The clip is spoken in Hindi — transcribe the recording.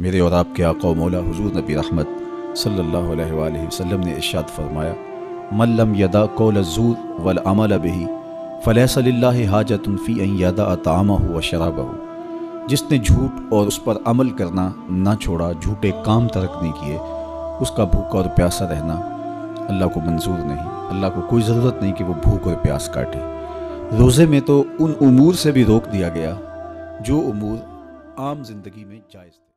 मेरे और आपके आका मौला हुजूर नबी रहमत सल्लल्लाहु अलैहि वसल्लम ने इरशाद फरमाया मल्लम यदा कौल ज़ूर वल अमल बही फ़लैसल्ला हाजत फ़ी अन यदा तामा व शराबा जिसने झूठ और उस पर अमल करना ना छोड़ा, झूठे काम तर्क नहीं किए, उसका भूखा और प्यासा रहना अल्लाह को मंजूर नहीं। अल्लाह को कोई ज़रूरत नहीं कि वो भूख और प्यास काटे। रोज़े में तो उन उमूर से भी रोक दिया गया, जो उमूर आम ज़िंदगी में जायज़